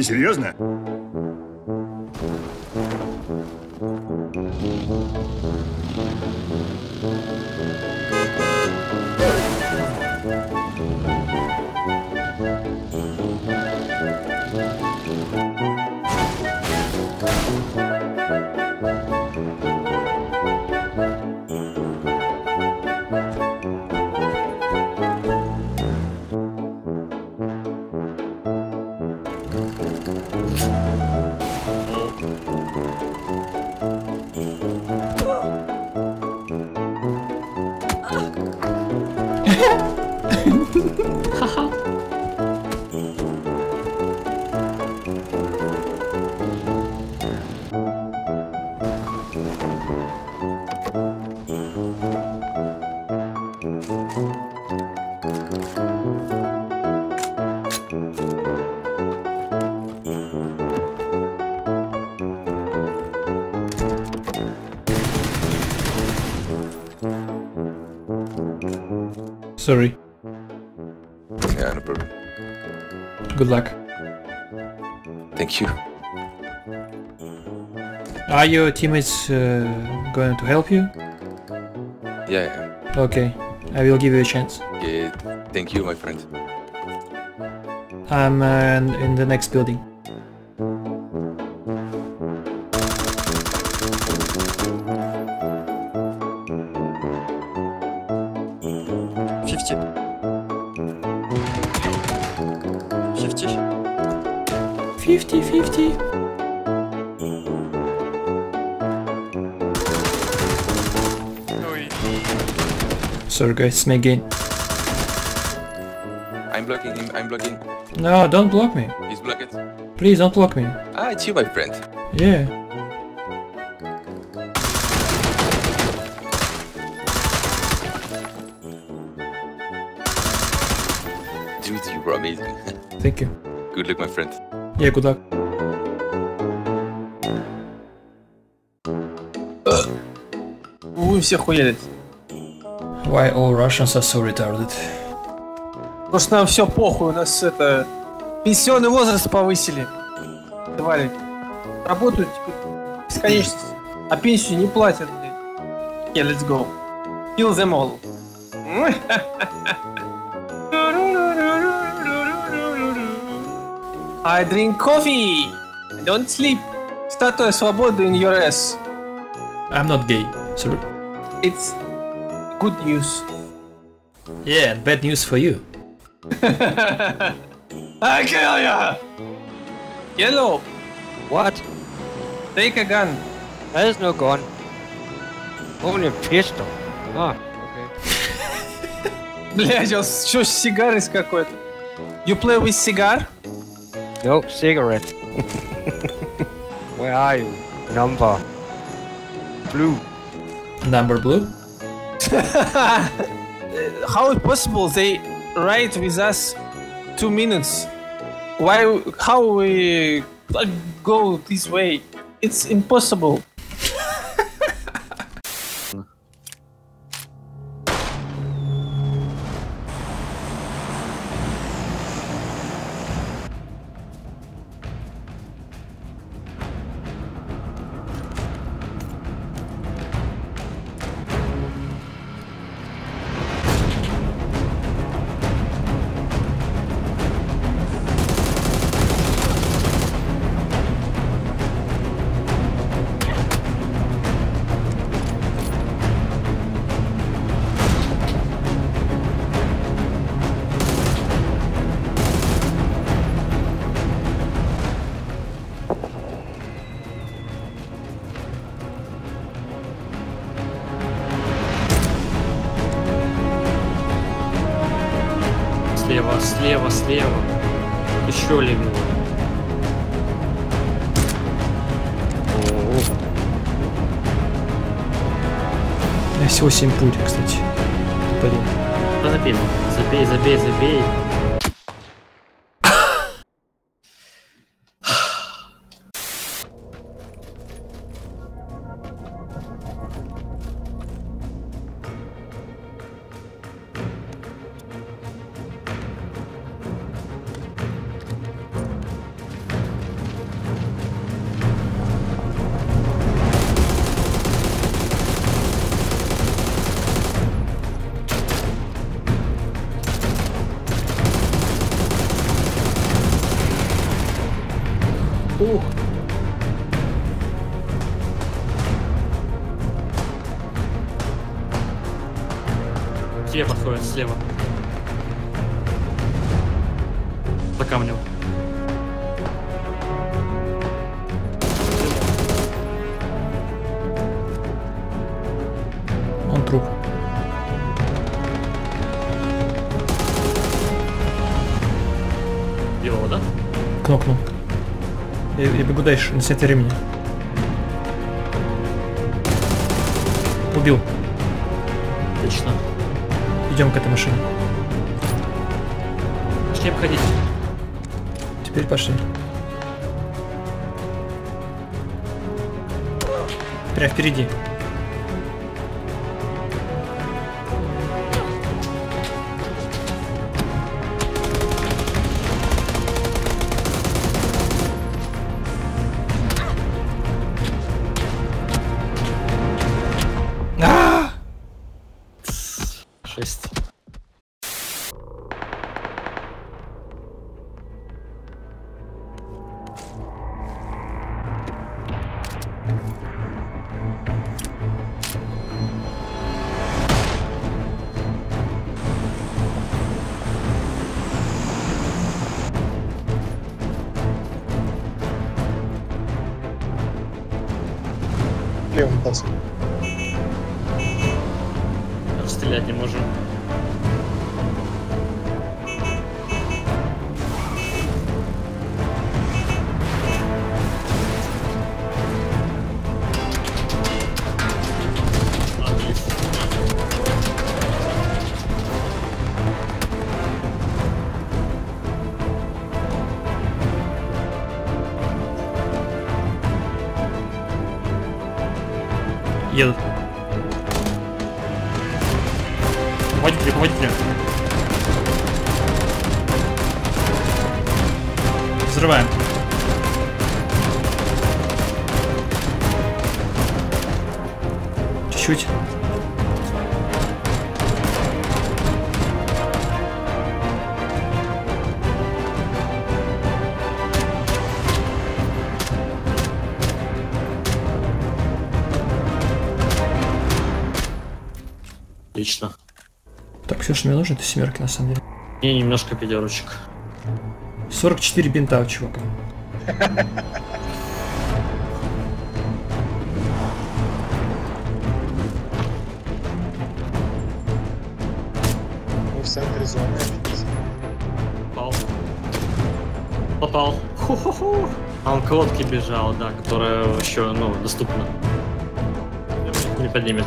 Ты серьезно? Sorry. Yeah, no problem. Good luck. Thank you. Are your teammates uh, going to help you? Yeah, yeah, Okay, I will give you a chance. yeah. Thank you, my friend. I'm uh, in the next building. 50-50. Sorry guys, it's my game. I'm blocking him. I'm blocking. No, don't block me. He's blocked. Please don't block me. Ah, it's you, my friend. Yeah. Dude, you were amazing. Thank you. Good luck, my friend. Good luck. Вы все хуярит. Why all Russians are so retarded? Потому что нам все похуй, у нас это... Пенсионный возраст повысили. Твари. Работают теперь бесконечность. А пенсию не платят, блядь. Yeah, let's go. Kill them all. I drink coffee. I don't sleep. Статуя свободы in your ass. I'm not gay. Sorry. It's good news. Yeah, and bad news for you. I kill ya! Yellow, What? take a gun. There's no gun. Only a pistol. Ah, okay. Блять, он что, сигары с какой-то? You play with cigar? No cigarette. Where are you? Number. Blue. Number blue? How it possible they ride with us two minutes? Why? How we go this way? It's impossible. Слева, слева. Еще левее. Всего 7 пуль, кстати. Блин. Забей, забей, забей, забей. Ух. Тебе подходит слева. За камнем. Он труп. Его, да? Кнопнул. Я, я бегу дальше, на снятие времени. Убил. Отлично. Идем к этой машине. Пошли обходить. Теперь пошли. Прям впереди. Левым пацан. Стрелять не можем. Едут. Водитель, водитель. Взрываем. Чуть-чуть. Отлично. Так, все, что мне нужно, это семерки на самом деле. И немножко пятерочек. 44 бинта у чувака. Мы в центре зоны. Попал. Попал. Ху-ху-ху. А он к лодке бежал, да, которая еще, ну, доступна. Не поднимет.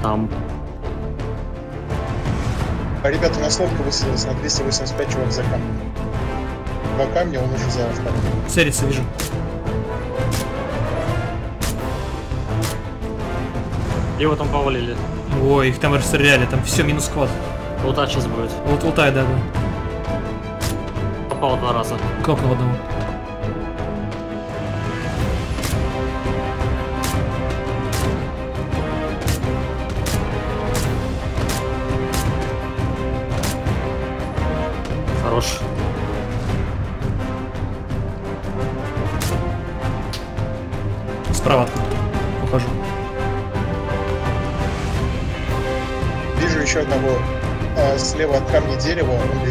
Там. А, ребята, у нас лодка высадилась на 285 чувак за камнем. Два камня, он уже за вторым. Целится, вижу. Его там повалили. Ой, их там расстреляли, там все, минус квад. Лута сейчас будет. Вот лутай, да, да. Попал два раза. Кнопнул одного. Справа. Ухожу. Вижу еще одного а, слева от камня дерева, он. Ну,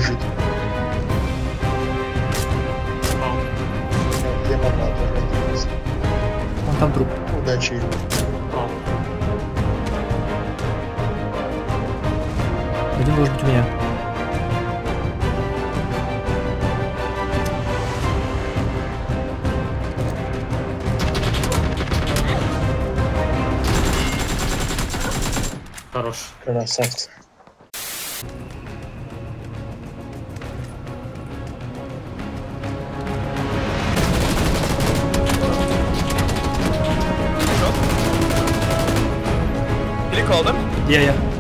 Я попал тоже. Вон там труп. Удачи. Попал. Один должен быть у меня. zor. Biraz sert. Çok. Klik oldum. Yeah, yeah.